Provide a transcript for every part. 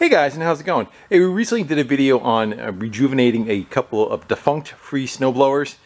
Hey guys, and how's it going? Hey, we recently did a video on uh, rejuvenating a couple of defunct free snowblowers.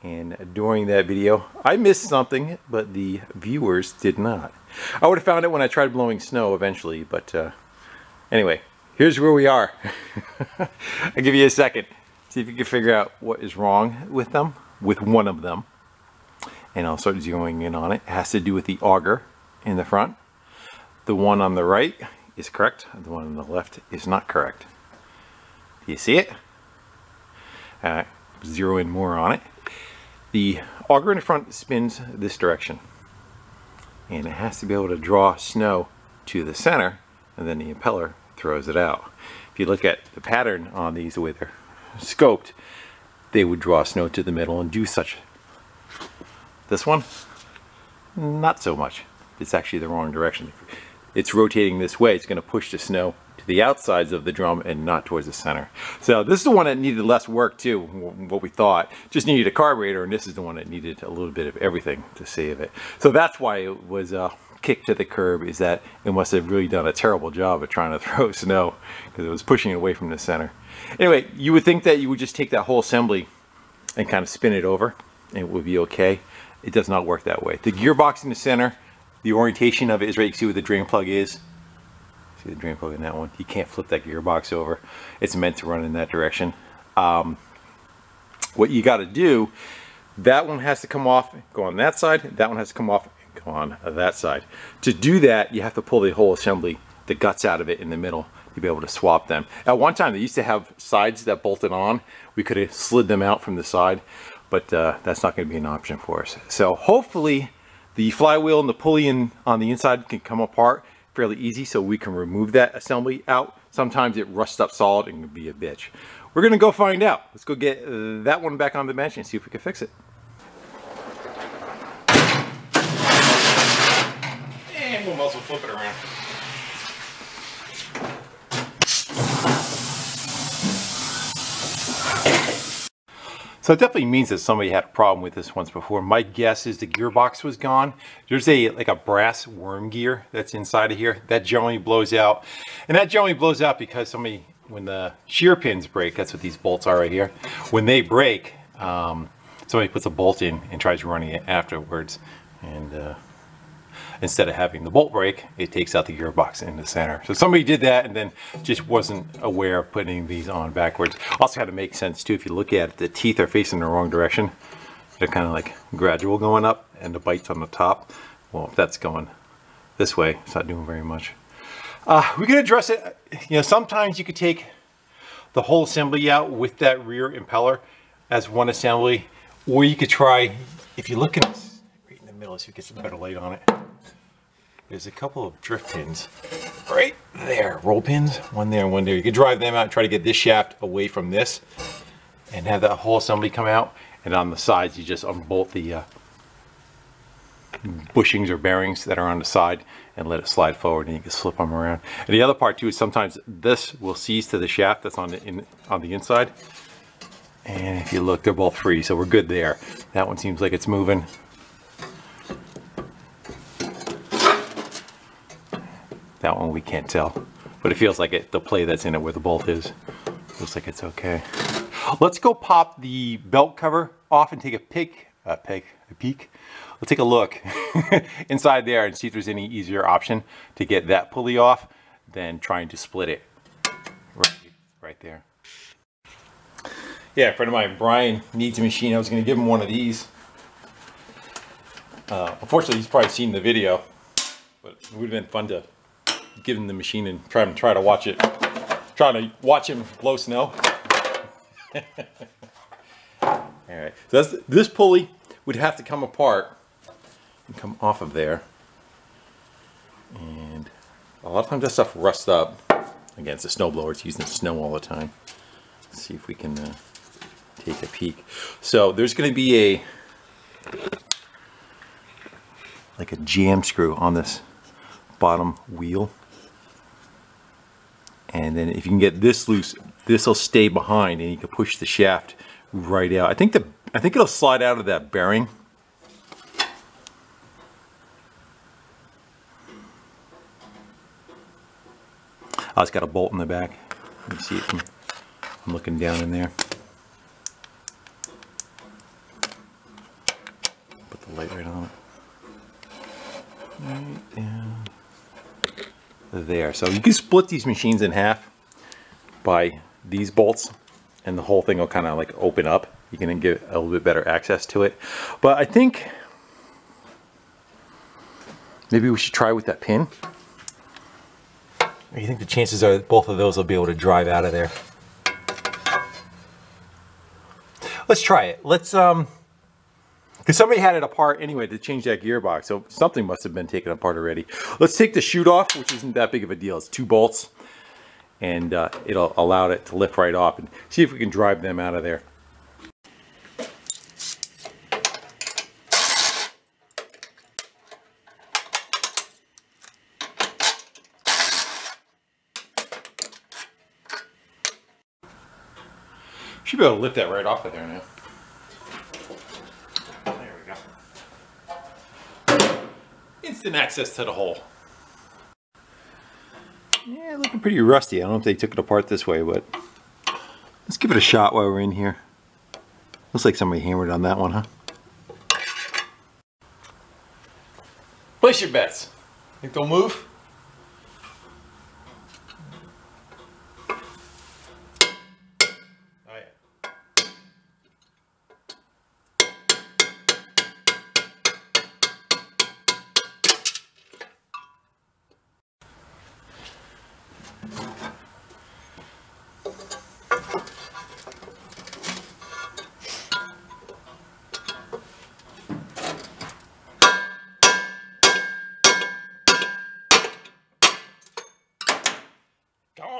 And during that video, I missed something, but the viewers did not. I would have found it when I tried blowing snow eventually, but uh, anyway, here's where we are. I'll give you a second. See if you can figure out what is wrong with them, with one of them. And I'll start zeroing in on it. It has to do with the auger in the front. The one on the right is correct. The one on the left is not correct. Do you see it? Uh, zero in more on it. The auger in the front spins this direction. And it has to be able to draw snow to the center and then the impeller throws it out. If you look at the pattern on these, the way they're scoped, they would draw snow to the middle and do such. This one, not so much. It's actually the wrong direction it's rotating this way, it's going to push the snow to the outsides of the drum and not towards the center. So this is the one that needed less work too, what we thought. Just needed a carburetor and this is the one that needed a little bit of everything to save it. So that's why it was uh, kicked to the curb is that it must have really done a terrible job of trying to throw snow because it was pushing it away from the center. Anyway, you would think that you would just take that whole assembly and kind of spin it over and it would be okay. It does not work that way. The gearbox in the center the orientation of it is right. You see where the drain plug is. See the drain plug in that one. You can't flip that gearbox over. It's meant to run in that direction. Um, what you got to do, that one has to come off, go on that side. That one has to come off, go on that side. To do that, you have to pull the whole assembly, the guts out of it in the middle to be able to swap them. At one time, they used to have sides that bolted on. We could have slid them out from the side, but uh, that's not going to be an option for us. So hopefully the flywheel and the pulley in, on the inside can come apart fairly easy so we can remove that assembly out. Sometimes it rusts up solid and can be a bitch. We're gonna go find out. Let's go get uh, that one back on the bench and see if we can fix it. And we'll also flip it around. So it definitely means that somebody had a problem with this once before. My guess is the gearbox was gone. There's a like a brass worm gear that's inside of here. That generally blows out. And that generally blows out because somebody, when the shear pins break, that's what these bolts are right here. When they break, um, somebody puts a bolt in and tries running it afterwards. And uh, instead of having the bolt break, it takes out the gearbox in the center. So somebody did that and then just wasn't aware of putting these on backwards. Also had to make sense too, if you look at it, the teeth are facing the wrong direction. They're kind of like gradual going up and the bite's on the top. Well, if that's going this way, it's not doing very much. Uh, we can address it, you know, sometimes you could take the whole assembly out with that rear impeller as one assembly, or you could try, if you look in, right in the middle so you get some better light on it, there's a couple of drift pins right there. Roll pins, one there and one there. You can drive them out and try to get this shaft away from this and have that whole assembly come out. And on the sides, you just unbolt the uh, bushings or bearings that are on the side and let it slide forward and you can slip them around. And the other part too is sometimes this will seize to the shaft that's on the, in, on the inside. And if you look, they're both free, so we're good there. That one seems like it's moving. That one we can't tell, but it feels like it, the play that's in it where the bolt is. Looks like it's okay. Let's go pop the belt cover off and take a peek, a peek, a peek. Let's take a look inside there and see if there's any easier option to get that pulley off than trying to split it right, right there. Yeah, a friend of mine, Brian, needs a machine. I was going to give him one of these. Uh, unfortunately, he's probably seen the video, but it would have been fun to give him the machine and try and try to watch it. Trying to watch him blow snow. All right, so this pulley would have to come apart and come off of there. And a lot of times that stuff rusts up. Again, it's a snowblower, it's using the snow all the time. Let's see if we can uh, take a peek. So there's going to be a like a jam screw on this bottom wheel and then if you can get this loose this will stay behind and you can push the shaft right out I think the I think it'll slide out of that bearing Oh, it's got a bolt in the back. You see it from, I'm looking down in there. Put the light right on there. So you can split these machines in half by these bolts and the whole thing will kind of like open up. You can get a little bit better access to it. But I think maybe we should try with that pin. You think the chances are both of those will be able to drive out of there? Let's try it. Let's, um, because somebody had it apart anyway to change that gearbox, so something must have been taken apart already. Let's take the chute off, which isn't that big of a deal. It's two bolts, and uh, it'll allow it to lift right off, and see if we can drive them out of there. Should be able to lift that right off of there now. Instant access to the hole. Yeah, looking pretty rusty. I don't know if they took it apart this way, but let's give it a shot while we're in here. Looks like somebody hammered on that one, huh? Place your bets. Think they'll move?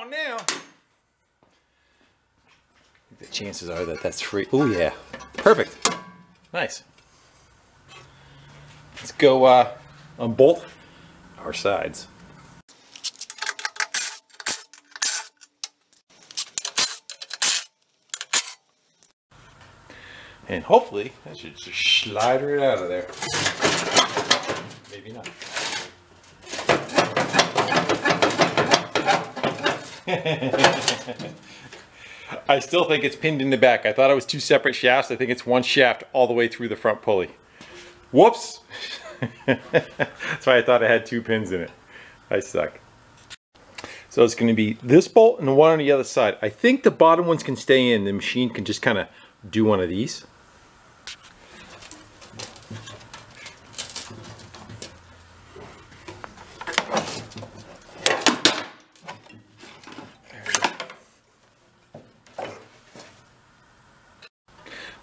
on now. The chances are that that's free. Oh yeah, perfect. Nice. Let's go uh, unbolt our sides. And hopefully, that should just slide right out of there. Maybe not. I still think it's pinned in the back. I thought it was two separate shafts. I think it's one shaft all the way through the front pulley. Whoops! That's why I thought it had two pins in it. I suck. So it's going to be this bolt and the one on the other side. I think the bottom ones can stay in. The machine can just kind of do one of these.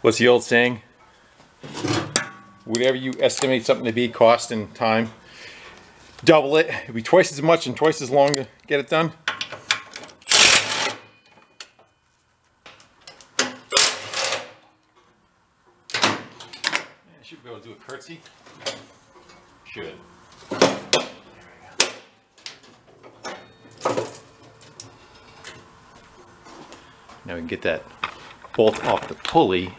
What's the old saying? Whatever you estimate something to be cost and time, double it. It'll be twice as much and twice as long to get it done. I should be able to do a curtsy. Should. Now we can get that bolt off the pulley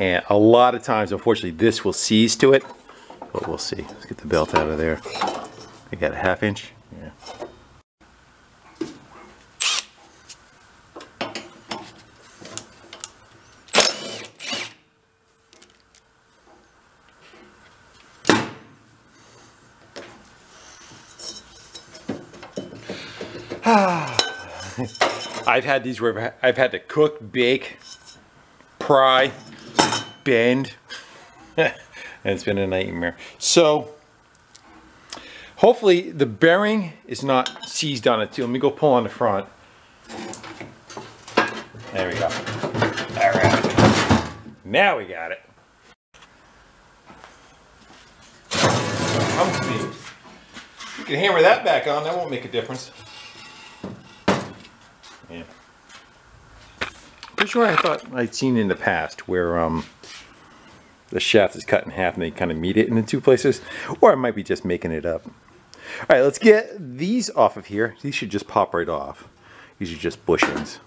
and a lot of times, unfortunately, this will seize to it. But we'll see. Let's get the belt out of there. I got a half inch. Yeah. I've had these where I've had to cook, bake, pry, bend. it's been a nightmare. So hopefully the bearing is not seized on it too. Let me go pull on the front. There we go. All right. Now we got it. You can hammer that back on. That won't make a difference. Yeah. Pretty sure I thought I'd seen in the past where um, the shaft is cut in half and they kind of meet it in the two places. Or I might be just making it up. All right, let's get these off of here. These should just pop right off. These are just bushings.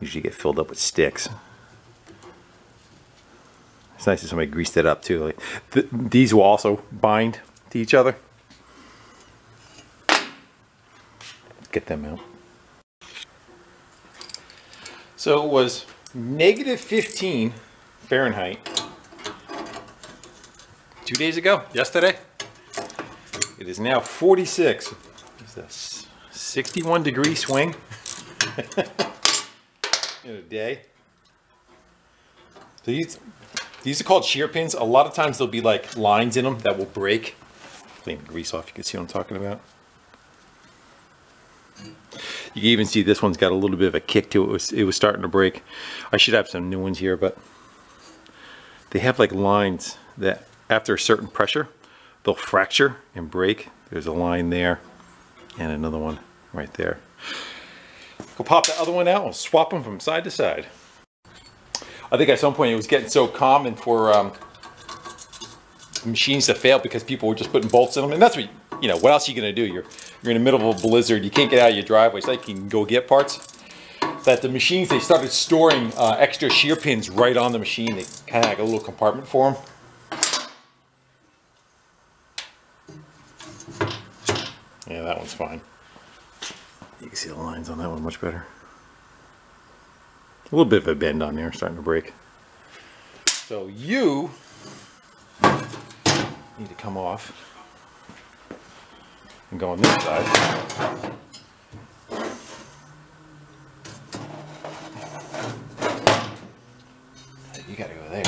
Usually get filled up with sticks. It's nice that somebody greased it up too. Like th these will also bind to each other. get them out. So it was negative 15 Fahrenheit two days ago, yesterday. It is now 46. Is this 61 degree swing in a day? These these are called shear pins. A lot of times there'll be like lines in them that will break. Clean the grease off. You can see what I'm talking about. You can even see this one's got a little bit of a kick to it. It was, it was starting to break. I should have some new ones here, but they have like lines that after a certain pressure, they'll fracture and break. There's a line there and another one right there. Go pop the other one out. We'll swap them from side to side. I think at some point it was getting so common for um, machines to fail because people were just putting bolts in them. And that's what, you know, what else are you going to do? You're, you're in the middle of a blizzard. You can't get out of your driveway. So you can go get parts. That the machines, they started storing uh, extra shear pins right on the machine. They kind of like a little compartment for them. That one's fine. You can see the lines on that one much better. A little bit of a bend on there, starting to break. So you need to come off and go on this side. You gotta go there.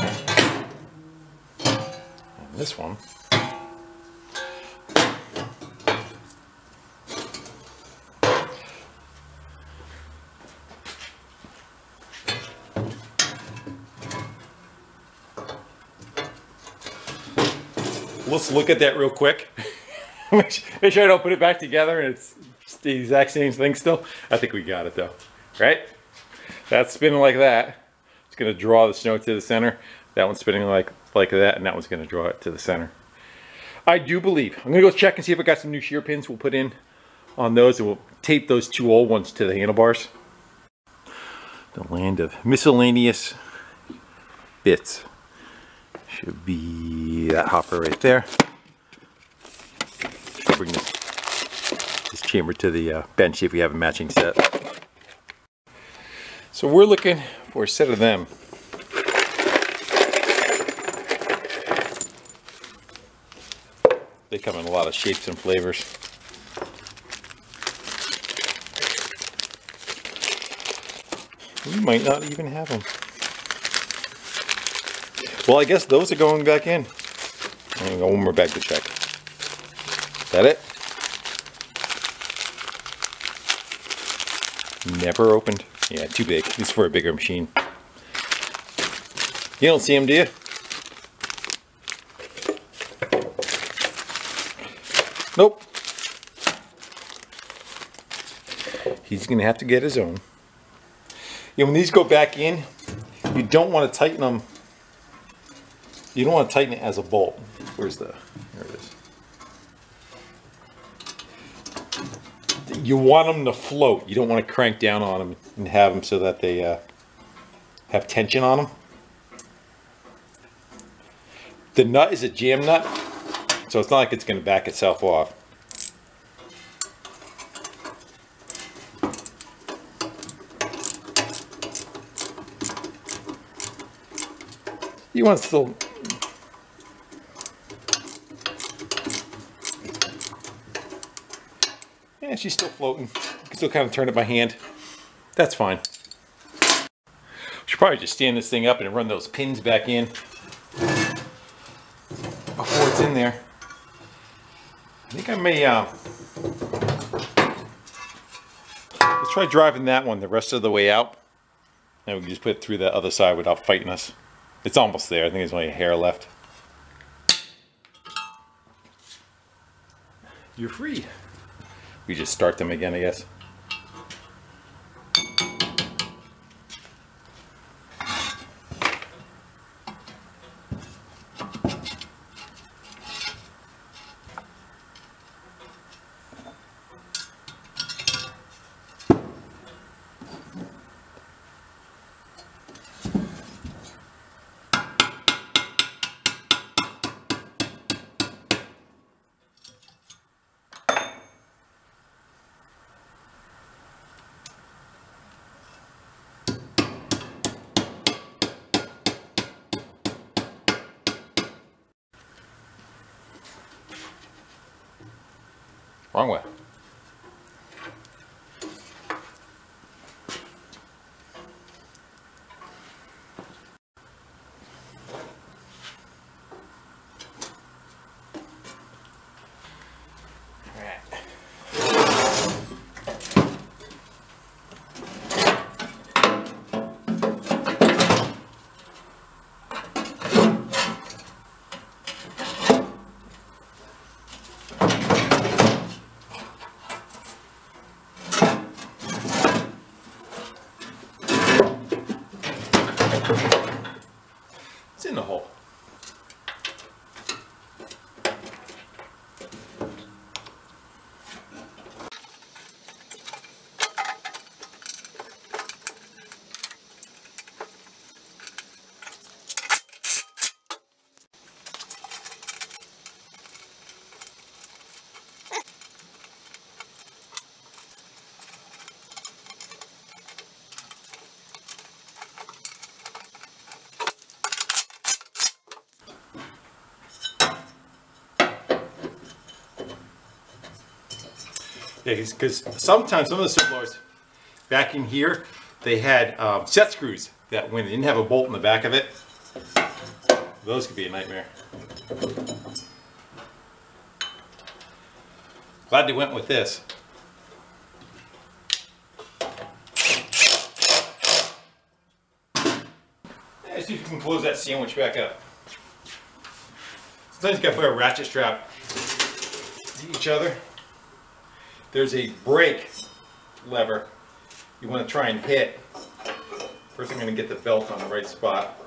And this one let's look at that real quick. make sure I don't put it back together and it's the exact same thing still. I think we got it though, right? That's spinning like that. It's gonna draw the snow to the center. That one's spinning like, like that and that one's gonna draw it to the center. I do believe, I'm gonna go check and see if I got some new shear pins we'll put in on those and we'll tape those two old ones to the handlebars. The land of miscellaneous bits. Should be that hopper right there. Should bring this, this chamber to the uh, bench if we have a matching set. So we're looking for a set of them. They come in a lot of shapes and flavors. We might not even have them. Well, I guess those are going back in. I'm one more bag to check. Is that it? Never opened. Yeah, too big. Is for a bigger machine. You don't see him, do you? Nope. He's gonna have to get his own. Yeah, when these go back in, you don't want to tighten them you don't want to tighten it as a bolt. Where's the, there it is. You want them to float. You don't want to crank down on them and have them so that they uh, have tension on them. The nut is a jam nut, so it's not like it's going to back itself off. You want to still she's still floating. You can still kind of turn it by hand. That's fine. Should probably just stand this thing up and run those pins back in before it's in there. I think I may, uh, let's try driving that one the rest of the way out. And we can just put it through the other side without fighting us. It's almost there. I think there's only a hair left. You're free we just start them again, I guess. Wrong way. It's in the hole. Because sometimes some of the snow blowers back in here, they had um, set screws that when they didn't have a bolt in the back of it, those could be a nightmare. Glad they went with this. Let's see if you can close that sandwich back up. Sometimes you gotta put a ratchet strap to each other there's a brake lever you want to try and hit. First I'm going to get the belt on the right spot.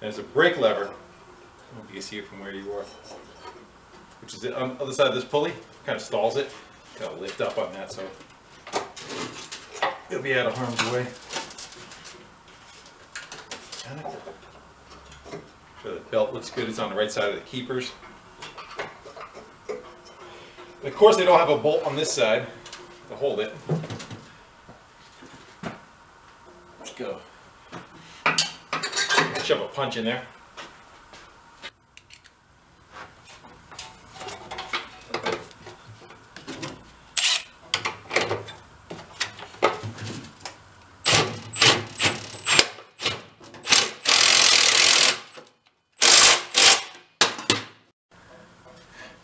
There's a brake lever, I don't know if you can see it from where you are, which is the um, other side of this pulley, kind of stalls it. Got to lift up on that so it'll be out of harm's way. So the belt looks good, it's on the right side of the keepers. Of course, they don't have a bolt on this side to hold it. Let's go. Shove a punch in there.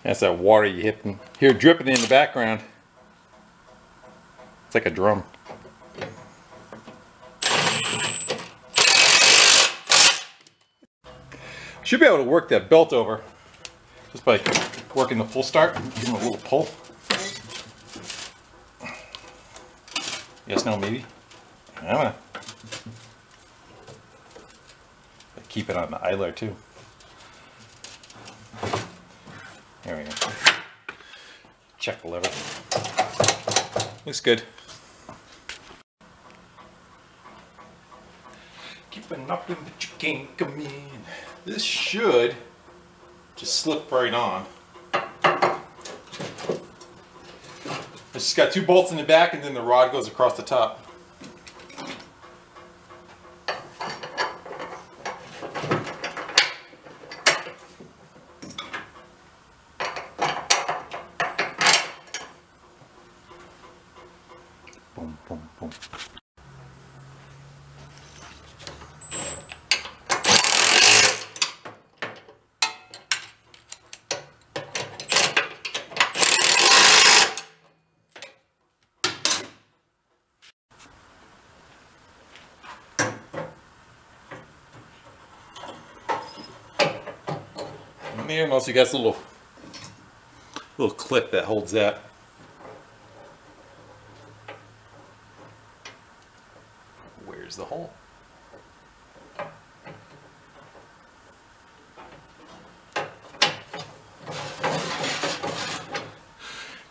That's that water you hit and hear dripping in the background. It's like a drum. Should be able to work that belt over just by working the pull start. Him a little pull. Yes, no, maybe. I'm gonna keep it on the idler too. There we go. Check the lever. Looks good. Keeping nothing but you can't come in. This should just slip right on. It's just got two bolts in the back and then the rod goes across the top. And also you got this little little clip that holds that. Where's the hole? All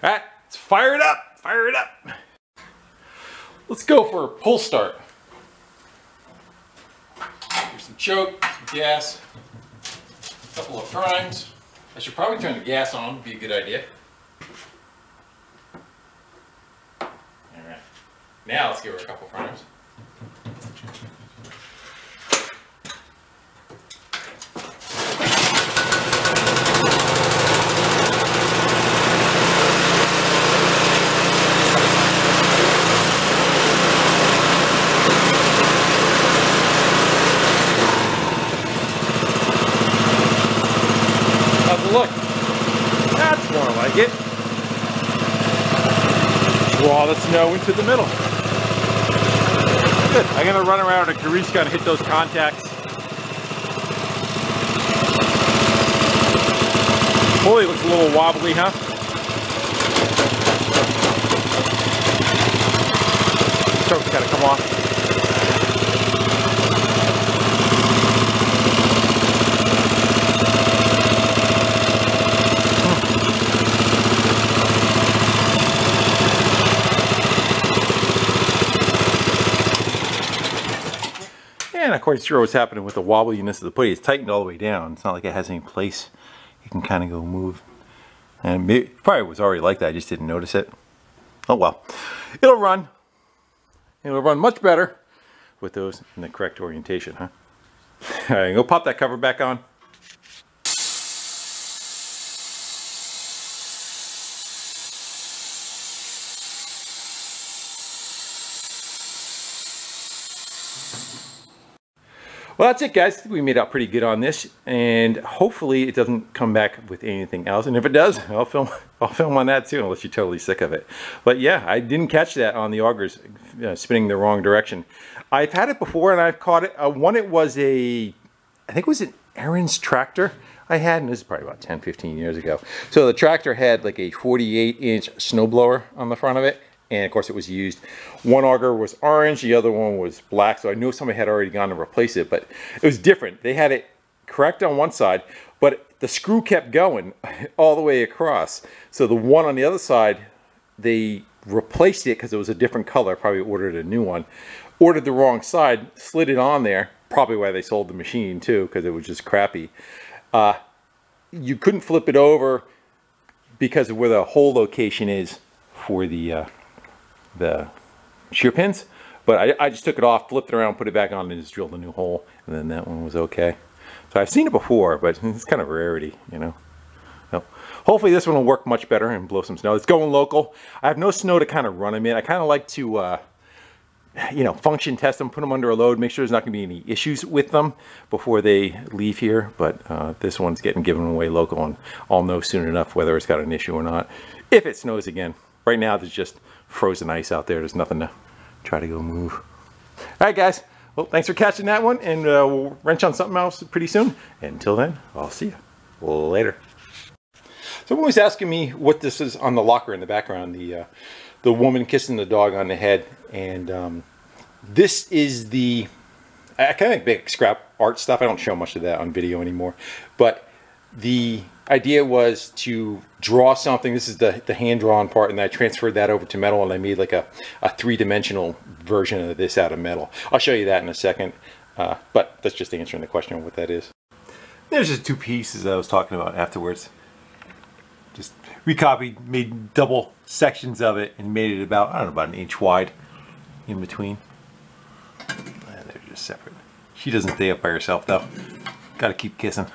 right, let's fire it up, fire it up. Let's go for a pull start. Here's some choke, some gas, a couple of primes. I should probably turn the gas on, would be a good idea. All right, now let's give her a couple primes. draw the the middle. Good. I'm gonna run around a grease gun, hit those contacts. Pulley looks a little wobbly, huh? Choke's gotta come off. Course, sure what's happening with the wobbliness of the pulley. It's tightened all the way down. It's not like it has any place. You can kind of go move. And maybe, probably was already like that. I just didn't notice it. Oh well. It'll run. It'll run much better with those in the correct orientation, huh? All right, go pop that cover back on. Well, that's it, guys. we made out pretty good on this, and hopefully it doesn't come back with anything else. And if it does, I'll film. I'll film on that too, unless you're totally sick of it. But yeah, I didn't catch that on the augers uh, spinning the wrong direction. I've had it before, and I've caught it. Uh, one, it was a, I think it was an Ariens tractor. I had, and this is probably about 10, 15 years ago. So the tractor had like a 48 inch snowblower on the front of it and of course it was used. One auger was orange, the other one was black, so I knew somebody had already gone to replace it, but it was different. They had it correct on one side, but the screw kept going all the way across. So the one on the other side, they replaced it because it was a different color, probably ordered a new one, ordered the wrong side, slid it on there, probably why they sold the machine too, because it was just crappy. Uh, you couldn't flip it over because of where the hole location is for the uh, the shear pins. But I, I, just took it off, flipped it around, put it back on, and just drilled a new hole. And then that one was okay. So I've seen it before, but it's kind of a rarity, you know. Hopefully this one will work much better and blow some snow. It's going local. I have no snow to kind of run them in. I kind of like to, uh, you know, function test them, put them under a load, make sure there's not going to be any issues with them before they leave here. But uh, this one's getting given away local, and I'll know soon enough whether it's got an issue or not. If it snows again. Right now, there's just frozen ice out there. There's nothing to try to go move. All right, guys. Well, thanks for catching that one, and uh, we'll wrench on something else pretty soon. Until then, I'll see you later. Someone was asking me what this is on the locker in the background, the uh, the woman kissing the dog on the head, and um, this is the I kind of make scrap art stuff. I don't show much of that on video anymore, but the idea was to draw something. This is the, the hand-drawn part, and I transferred that over to metal, and I made like a, a three-dimensional version of this out of metal. I'll show you that in a second, uh, but that's just answering the question of what that is. There's just two pieces I was talking about afterwards. Just recopied, made double sections of it, and made it about, I don't know, about an inch wide in between. And they're just separate. She doesn't stay up by herself, though. Gotta keep kissing.